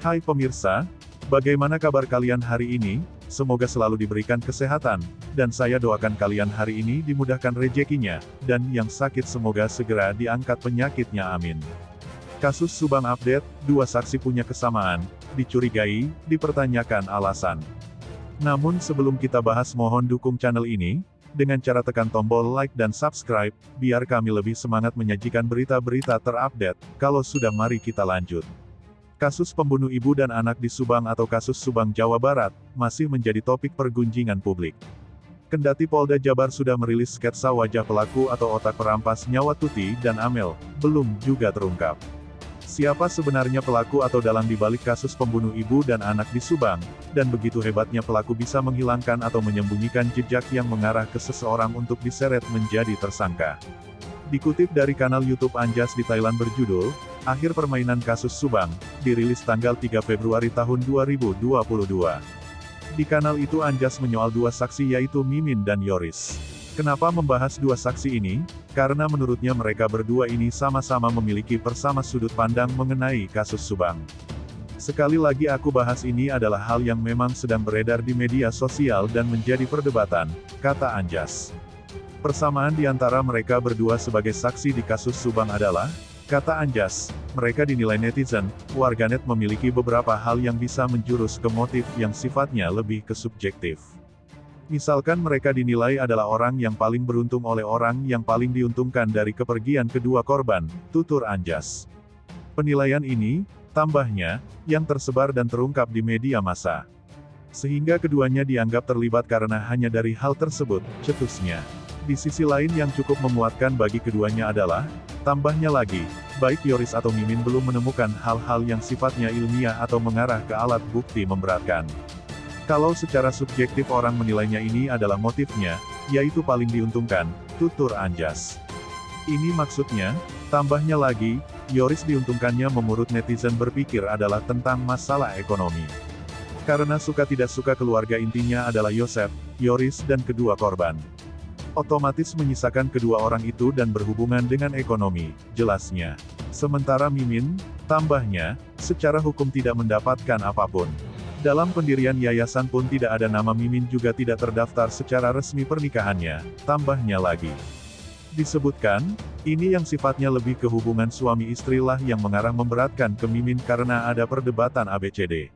Hai pemirsa, bagaimana kabar kalian hari ini? Semoga selalu diberikan kesehatan, dan saya doakan kalian hari ini dimudahkan rezekinya, dan yang sakit semoga segera diangkat penyakitnya amin. Kasus Subang Update, dua saksi punya kesamaan, dicurigai, dipertanyakan alasan. Namun sebelum kita bahas mohon dukung channel ini, dengan cara tekan tombol like dan subscribe, biar kami lebih semangat menyajikan berita-berita terupdate. Kalau sudah mari kita lanjut. Kasus pembunuh ibu dan anak di Subang atau kasus Subang Jawa Barat, masih menjadi topik pergunjingan publik. Kendati Polda Jabar sudah merilis sketsa wajah pelaku atau otak perampas nyawa Tuti dan Amel, belum juga terungkap. Siapa sebenarnya pelaku atau dalang dibalik kasus pembunuh ibu dan anak di Subang, dan begitu hebatnya pelaku bisa menghilangkan atau menyembunyikan jejak yang mengarah ke seseorang untuk diseret menjadi tersangka. Dikutip dari kanal YouTube Anjas di Thailand berjudul, Akhir Permainan Kasus Subang, dirilis tanggal 3 Februari tahun 2022. Di kanal itu Anjas menyoal dua saksi yaitu Mimin dan Yoris. Kenapa membahas dua saksi ini? Karena menurutnya mereka berdua ini sama-sama memiliki persama sudut pandang mengenai kasus Subang. Sekali lagi aku bahas ini adalah hal yang memang sedang beredar di media sosial dan menjadi perdebatan, kata Anjas. Persamaan di antara mereka berdua sebagai saksi di kasus Subang adalah, kata Anjas, mereka dinilai netizen, warganet memiliki beberapa hal yang bisa menjurus ke motif yang sifatnya lebih ke subjektif. Misalkan mereka dinilai adalah orang yang paling beruntung oleh orang yang paling diuntungkan dari kepergian kedua korban, tutur Anjas. Penilaian ini, tambahnya, yang tersebar dan terungkap di media massa. Sehingga keduanya dianggap terlibat karena hanya dari hal tersebut, cetusnya. Di sisi lain yang cukup memuatkan bagi keduanya adalah, tambahnya lagi, baik Yoris atau Mimin belum menemukan hal-hal yang sifatnya ilmiah atau mengarah ke alat bukti memberatkan. Kalau secara subjektif orang menilainya ini adalah motifnya, yaitu paling diuntungkan, tutur Anjas. Ini maksudnya, tambahnya lagi, Yoris diuntungkannya memurut netizen berpikir adalah tentang masalah ekonomi. Karena suka tidak suka keluarga intinya adalah Yosef, Yoris dan kedua korban. Otomatis menyisakan kedua orang itu dan berhubungan dengan ekonomi, jelasnya. Sementara Mimin, tambahnya, secara hukum tidak mendapatkan apa pun. Dalam pendirian yayasan pun tidak ada nama Mimin juga tidak terdaftar secara resmi pernikahannya, tambahnya lagi. Disebutkan, ini yang sifatnya lebih ke hubungan suami istrilah yang mengarah memberatkan ke Mimin karena ada perdebatan ABCD.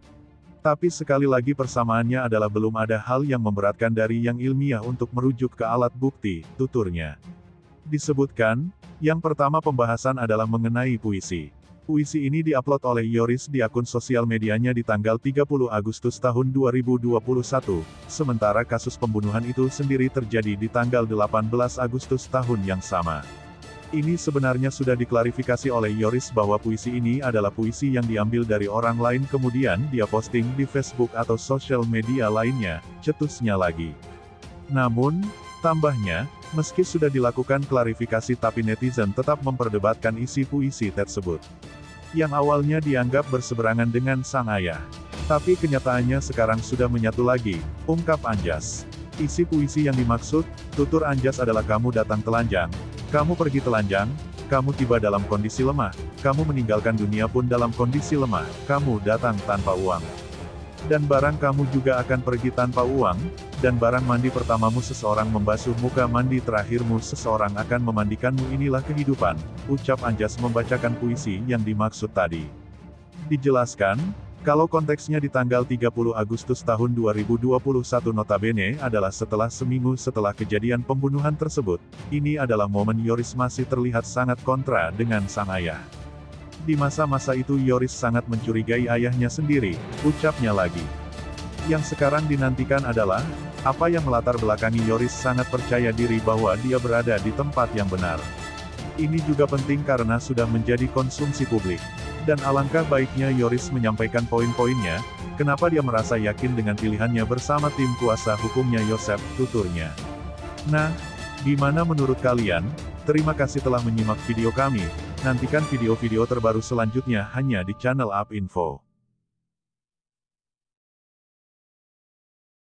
Tapi sekali lagi persamaannya adalah belum ada hal yang memberatkan dari yang ilmiah untuk merujuk ke alat bukti, tuturnya. Disebutkan, yang pertama pembahasan adalah mengenai puisi. Puisi ini diupload oleh Yoris di akun sosial medianya di tanggal 30 Agustus tahun 2021, sementara kasus pembunuhan itu sendiri terjadi di tanggal 18 Agustus tahun yang sama. Ini sebenarnya sudah diklarifikasi oleh Yoris bahwa puisi ini adalah puisi yang diambil dari orang lain kemudian dia posting di Facebook atau sosial media lainnya, cetusnya lagi. Namun, tambahnya, meski sudah dilakukan klarifikasi tapi netizen tetap memperdebatkan isi puisi tersebut yang awalnya dianggap berseberangan dengan sang ayah. Tapi kenyataannya sekarang sudah menyatu lagi, ungkap Anjas. Isi puisi yang dimaksud, tutur Anjas adalah kamu datang telanjang, kamu pergi telanjang, kamu tiba dalam kondisi lemah, kamu meninggalkan dunia pun dalam kondisi lemah, kamu datang tanpa uang. Dan barang kamu juga akan pergi tanpa uang, dan barang mandi pertamamu seseorang membasuh muka mandi terakhirmu seseorang akan memandikanmu inilah kehidupan, ucap Anjas membacakan puisi yang dimaksud tadi. Dijelaskan, kalau konteksnya di tanggal 30 Agustus tahun 2021 notabene adalah setelah seminggu setelah kejadian pembunuhan tersebut, ini adalah momen Yoris masih terlihat sangat kontra dengan sang ayah. Di masa-masa itu Yoris sangat mencurigai ayahnya sendiri, ucapnya lagi. Yang sekarang dinantikan adalah, apa yang melatar belakangi Yoris sangat percaya diri bahwa dia berada di tempat yang benar. Ini juga penting karena sudah menjadi konsumsi publik. Dan alangkah baiknya Yoris menyampaikan poin-poinnya, kenapa dia merasa yakin dengan pilihannya bersama tim kuasa hukumnya Yosef, tuturnya. Nah, gimana menurut kalian? Terima kasih telah menyimak video kami, nantikan video-video terbaru selanjutnya hanya di channel Up Info.